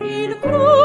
Il croit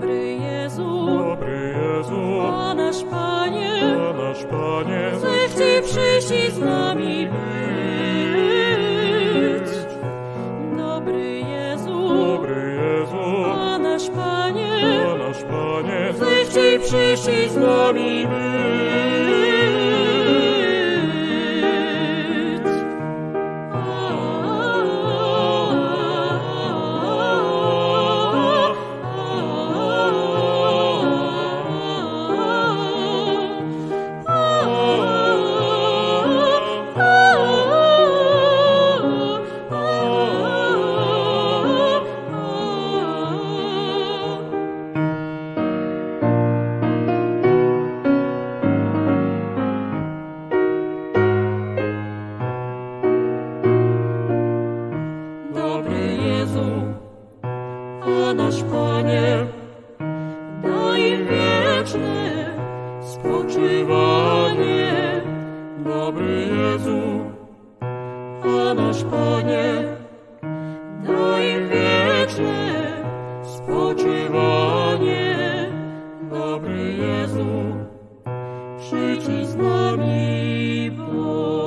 Dobry Jezu, Dobry Jezu, a nasz Panie, a nasz Panie, zechciej przyjść i z nami być. Dobry Jezu, Dobry Jezu, a nasz Panie, a nasz Panie, zechciej przyjść i z nami być. Panie, daj wieczne spoczywanie. Dobry Jezu, a nasz Panie, daj wieczne spoczywanie. Dobry Jezu, przyjdź z nami bądź.